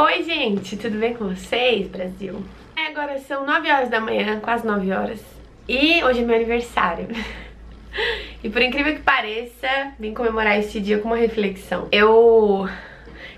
Oi, gente, tudo bem com vocês, Brasil? É, agora são 9 horas da manhã, quase 9 horas, e hoje é meu aniversário. E por incrível que pareça, vim comemorar este dia com uma reflexão. Eu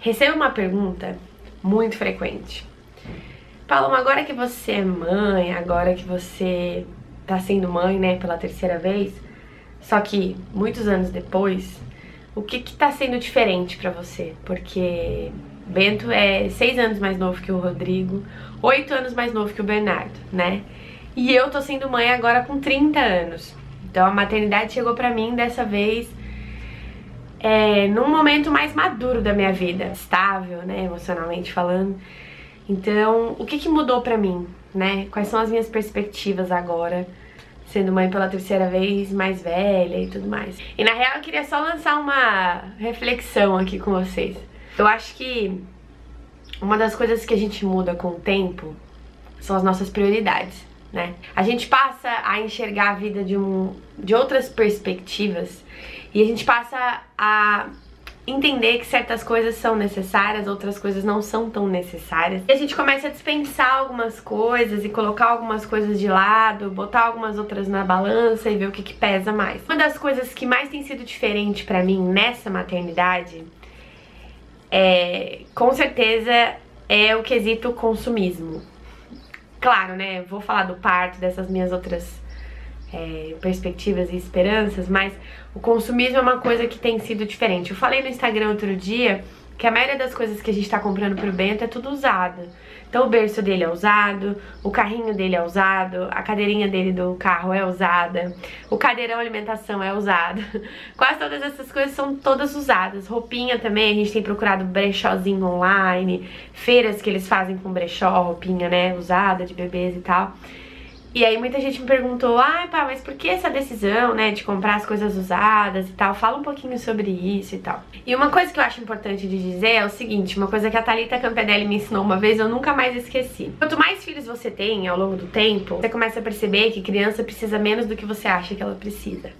recebo uma pergunta muito frequente. Paloma, agora que você é mãe, agora que você tá sendo mãe, né, pela terceira vez, só que muitos anos depois, o que que tá sendo diferente pra você? Porque Bento é seis anos mais novo que o Rodrigo, oito anos mais novo que o Bernardo, né? E eu tô sendo mãe agora com 30 anos. Então a maternidade chegou pra mim dessa vez é, num momento mais maduro da minha vida, estável, né, emocionalmente falando. Então, o que, que mudou pra mim, né? Quais são as minhas perspectivas agora, sendo mãe pela terceira vez, mais velha e tudo mais. E na real eu queria só lançar uma reflexão aqui com vocês. Eu acho que uma das coisas que a gente muda com o tempo são as nossas prioridades, né? A gente passa a enxergar a vida de, um, de outras perspectivas e a gente passa a entender que certas coisas são necessárias, outras coisas não são tão necessárias. E a gente começa a dispensar algumas coisas e colocar algumas coisas de lado, botar algumas outras na balança e ver o que, que pesa mais. Uma das coisas que mais tem sido diferente para mim nessa maternidade é, com certeza, é o quesito consumismo. Claro, né, vou falar do parto, dessas minhas outras é, perspectivas e esperanças, mas o consumismo é uma coisa que tem sido diferente. Eu falei no Instagram outro dia que a maioria das coisas que a gente tá comprando pro Bento é tudo usado. Então o berço dele é usado, o carrinho dele é usado, a cadeirinha dele do carro é usada, o cadeirão alimentação é usado. Quase todas essas coisas são todas usadas. Roupinha também, a gente tem procurado brechózinho online, feiras que eles fazem com brechó, roupinha, né, usada de bebês e tal. E aí muita gente me perguntou, ah, pá, mas por que essa decisão, né, de comprar as coisas usadas e tal? Fala um pouquinho sobre isso e tal. E uma coisa que eu acho importante de dizer é o seguinte, uma coisa que a Thalita Campedelli me ensinou uma vez, eu nunca mais esqueci. Quanto mais filhos você tem ao longo do tempo, você começa a perceber que criança precisa menos do que você acha que ela precisa.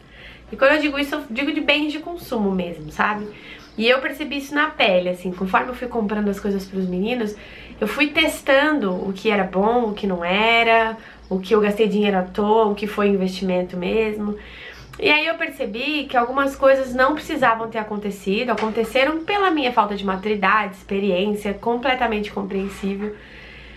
E quando eu digo isso, eu digo de bens de consumo mesmo, sabe? E eu percebi isso na pele, assim, conforme eu fui comprando as coisas para os meninos, eu fui testando o que era bom, o que não era, o que eu gastei dinheiro à toa, o que foi investimento mesmo. E aí eu percebi que algumas coisas não precisavam ter acontecido, aconteceram pela minha falta de maturidade, experiência, completamente compreensível.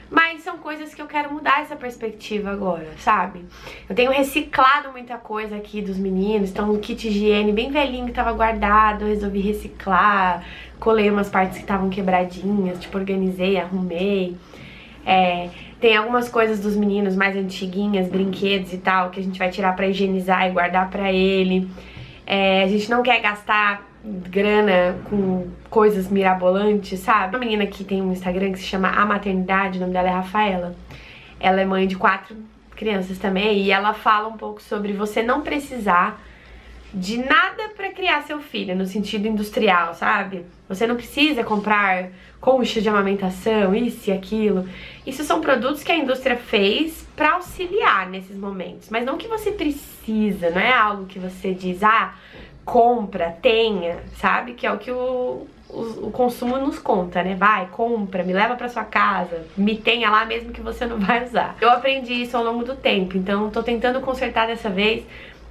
Mas são coisas que eu quero mudar essa perspectiva agora, sabe? Eu tenho reciclado muita coisa aqui dos meninos, então o kit higiene bem velhinho que tava guardado, eu resolvi reciclar, colei umas partes que estavam quebradinhas, tipo, organizei, arrumei. É, tem algumas coisas dos meninos mais antiguinhas, brinquedos e tal, que a gente vai tirar pra higienizar e guardar pra ele. É, a gente não quer gastar grana com coisas mirabolantes, sabe? Uma menina que tem um Instagram que se chama A Maternidade, o nome dela é Rafaela. Ela é mãe de quatro crianças também e ela fala um pouco sobre você não precisar de nada para criar seu filho, no sentido industrial, sabe? Você não precisa comprar concha de amamentação, isso e aquilo. Isso são produtos que a indústria fez para auxiliar nesses momentos, mas não que você precisa, não é algo que você diz, ah, compra, tenha, sabe? Que é o que o, o, o consumo nos conta, né? Vai, compra, me leva para sua casa, me tenha lá mesmo que você não vai usar. Eu aprendi isso ao longo do tempo, então tô tentando consertar dessa vez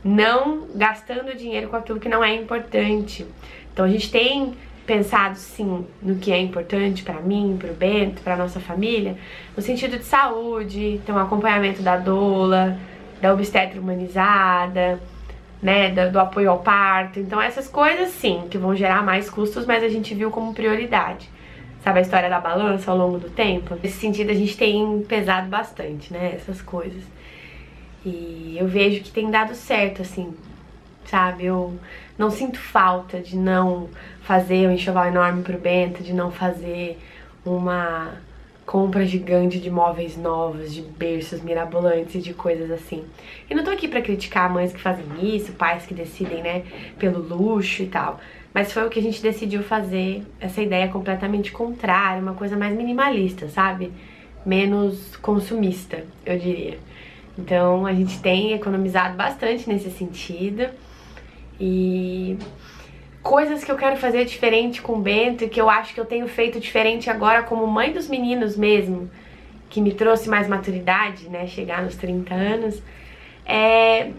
não gastando dinheiro com aquilo que não é importante. Então a gente tem pensado sim no que é importante para mim, para o Bento, para nossa família, no sentido de saúde, então acompanhamento da doula, da obstetra humanizada, né, do, do, apoio ao parto. Então essas coisas sim, que vão gerar mais custos, mas a gente viu como prioridade. Sabe a história da balança ao longo do tempo? Nesse sentido a gente tem pesado bastante, né, essas coisas. E eu vejo que tem dado certo, assim, sabe? Eu não sinto falta de não fazer um enxoval enorme pro Bento, de não fazer uma compra gigante de móveis novos, de berços mirabolantes e de coisas assim. E não tô aqui pra criticar mães que fazem isso, pais que decidem, né, pelo luxo e tal. Mas foi o que a gente decidiu fazer, essa ideia completamente contrária, uma coisa mais minimalista, sabe? Menos consumista, eu diria. Então a gente tem economizado bastante nesse sentido e coisas que eu quero fazer diferente com o Bento e que eu acho que eu tenho feito diferente agora como mãe dos meninos mesmo, que me trouxe mais maturidade, né, chegar nos 30 anos, é,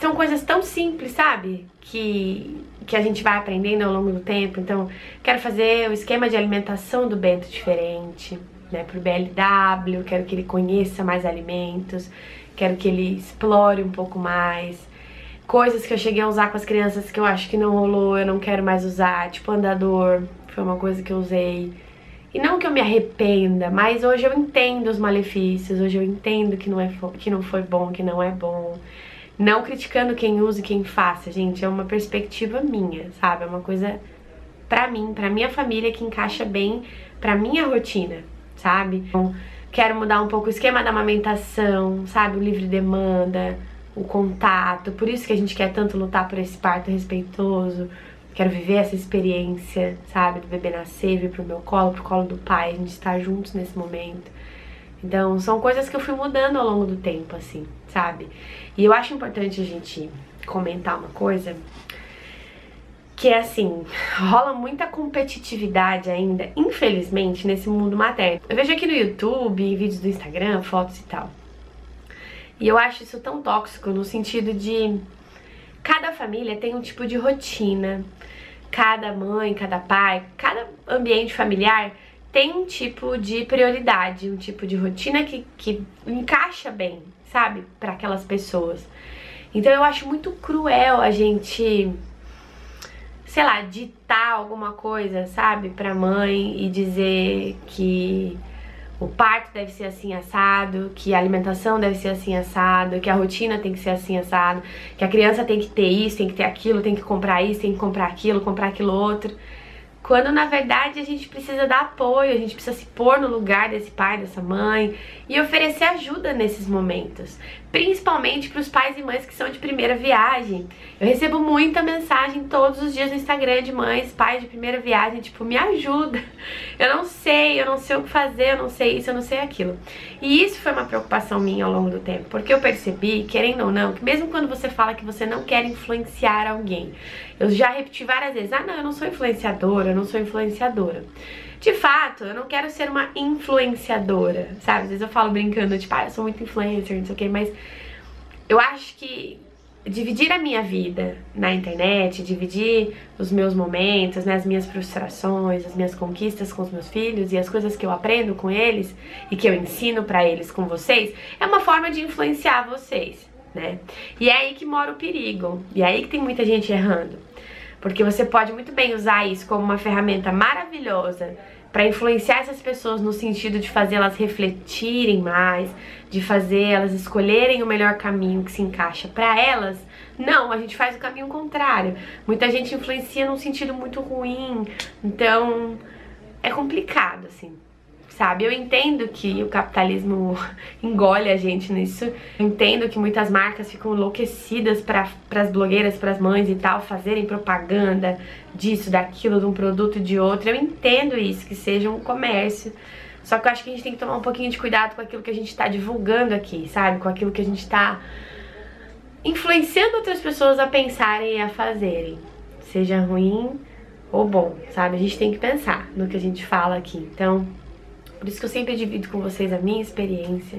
são coisas tão simples, sabe? Que, que a gente vai aprendendo ao longo do tempo. Então, quero fazer o esquema de alimentação do Bento diferente, né, pro BLW, quero que ele conheça mais alimentos, quero que ele explore um pouco mais coisas que eu cheguei a usar com as crianças que eu acho que não rolou, eu não quero mais usar, tipo andador, foi uma coisa que eu usei. E não que eu me arrependa, mas hoje eu entendo os malefícios, hoje eu entendo que não, é, que não foi bom, que não é bom. Não criticando quem usa e quem faça, gente, é uma perspectiva minha, sabe? É uma coisa pra mim, pra minha família que encaixa bem pra minha rotina, sabe? Então, quero mudar um pouco o esquema da amamentação, sabe? O livre demanda, o contato. Por isso que a gente quer tanto lutar por esse parto respeitoso. Quero viver essa experiência, sabe, do bebê nascer, vir pro meu colo, pro colo do pai, a gente estar juntos nesse momento. Então, são coisas que eu fui mudando ao longo do tempo, assim, sabe? E eu acho importante a gente comentar uma coisa que é assim, rola muita competitividade ainda, infelizmente, nesse mundo materno. Eu vejo aqui no YouTube, vídeos do Instagram, fotos e tal. E eu acho isso tão tóxico no sentido de cada família tem um tipo de rotina. Cada mãe, cada pai, cada ambiente familiar tem um tipo de prioridade, um tipo de rotina que, que encaixa bem, sabe, para aquelas pessoas. Então eu acho muito cruel a gente, sei lá, ditar alguma coisa, sabe, pra mãe e dizer que o parto deve ser assim assado, que a alimentação deve ser assim assado, que a rotina tem que ser assim assado, que a criança tem que ter isso, tem que ter aquilo, tem que comprar isso, tem que comprar aquilo, comprar aquilo outro. Quando na verdade a gente precisa dar apoio, a gente precisa se pôr no lugar desse pai, dessa mãe e oferecer ajuda nesses momentos, principalmente para os pais e mães que são de primeira viagem. Eu recebo muita mensagem todos os dias no Instagram de mães, pais de primeira viagem, tipo, me ajuda. Eu não sei, eu não sei o que fazer, eu não sei isso, eu não sei aquilo. E isso foi uma preocupação minha ao longo do tempo, porque eu percebi, querendo ou não, que mesmo quando você fala que você não quer influenciar alguém, eu já repeti várias vezes, ah não, eu não sou influenciadora, eu não sou influenciadora. De fato, eu não quero ser uma influenciadora, sabe? Às vezes eu falo brincando, tipo, ah, eu sou muito influencer, não sei o que, mas eu acho que dividir a minha vida na internet, dividir os meus momentos, né, as minhas frustrações, as minhas conquistas com os meus filhos e as coisas que eu aprendo com eles e que eu ensino para eles com vocês, é uma forma de influenciar vocês, né? E é aí que mora o perigo. E é aí que tem muita gente errando. Porque você pode muito bem usar isso como uma ferramenta maravilhosa para influenciar essas pessoas no sentido de fazê-las refletirem mais, de fazer elas escolherem o melhor caminho que se encaixa para elas. Não, a gente faz o caminho contrário. Muita gente influencia num sentido muito ruim. Então, é complicado assim sabe? Eu entendo que o capitalismo engole a gente nisso. Eu entendo que muitas marcas ficam enlouquecidas para as blogueiras, para as mães e tal, fazerem propaganda disso, daquilo, de um produto e de outro. Eu entendo isso, que seja um comércio. Só que eu acho que a gente tem que tomar um pouquinho de cuidado com aquilo que a gente está divulgando aqui, sabe? Com aquilo que a gente está influenciando outras pessoas a pensarem e a fazerem. Seja ruim ou bom, sabe? A gente tem que pensar no que a gente fala aqui. Então, por isso que eu sempre divido com vocês a minha experiência.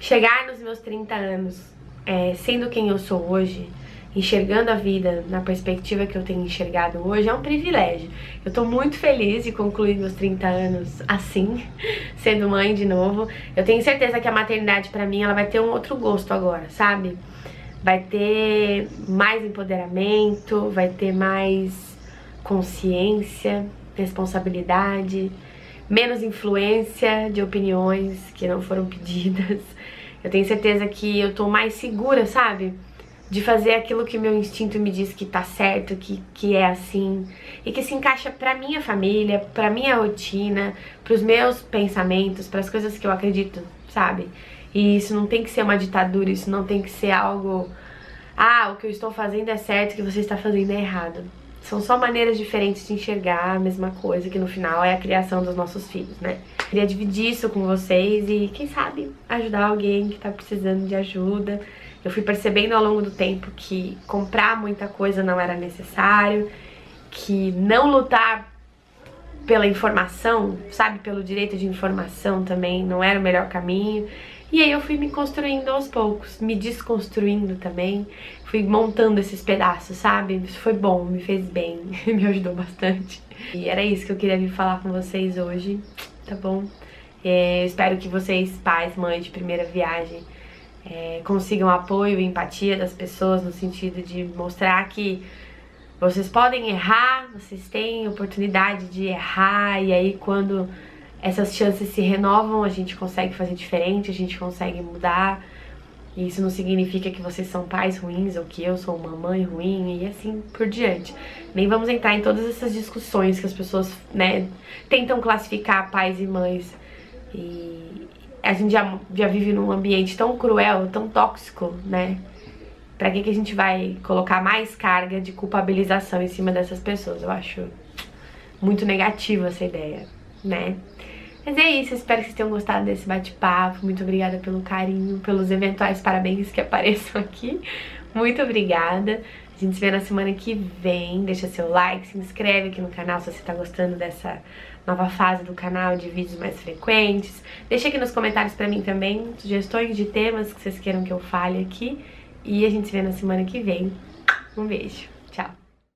Chegar nos meus 30 anos, é, sendo quem eu sou hoje, enxergando a vida na perspectiva que eu tenho enxergado hoje, é um privilégio. Eu tô muito feliz de concluir meus 30 anos assim, sendo mãe de novo. Eu tenho certeza que a maternidade para mim, ela vai ter um outro gosto agora, sabe? Vai ter mais empoderamento, vai ter mais consciência, responsabilidade, menos influência de opiniões que não foram pedidas. Eu tenho certeza que eu tô mais segura, sabe? De fazer aquilo que meu instinto me diz que tá certo, que, que é assim, e que se encaixa pra minha família, pra minha rotina, pros meus pensamentos, pras coisas que eu acredito, sabe? E isso não tem que ser uma ditadura, isso não tem que ser algo. Ah, o que eu estou fazendo é certo, o que você está fazendo é errado. São só maneiras diferentes de enxergar a mesma coisa, que no final é a criação dos nossos filhos, né? Queria dividir isso com vocês e, quem sabe, ajudar alguém que tá precisando de ajuda. Eu fui percebendo ao longo do tempo que comprar muita coisa não era necessário, que não lutar pela informação, sabe, pelo direito de informação também não era o melhor caminho. E aí eu fui me construindo aos poucos, me desconstruindo também, fui montando esses pedaços, sabe? Isso foi bom, me fez bem, me ajudou bastante. E era isso que eu queria vir falar com vocês hoje, tá bom? É, espero que vocês, pais, mães de primeira viagem, é, consigam apoio e empatia das pessoas no sentido de mostrar que vocês podem errar, vocês têm oportunidade de errar, e aí quando essas chances se renovam, a gente consegue fazer diferente, a gente consegue mudar. E isso não significa que vocês são pais ruins ou que eu sou uma mãe ruim e assim por diante. Nem vamos entrar em todas essas discussões que as pessoas, né, tentam classificar pais e mães. E a gente já, já vive num ambiente tão cruel, tão tóxico, né? Pra que, que a gente vai colocar mais carga de culpabilização em cima dessas pessoas? Eu acho muito negativa essa ideia, né? Mas é isso, espero que vocês tenham gostado desse bate-papo. Muito obrigada pelo carinho, pelos eventuais parabéns que apareçam aqui. Muito obrigada. A gente se vê na semana que vem. Deixa seu like, se inscreve aqui no canal se você tá gostando dessa nova fase do canal de vídeos mais frequentes. Deixa aqui nos comentários pra mim também sugestões de temas que vocês queiram que eu fale aqui. E a gente se vê na semana que vem. Um beijo.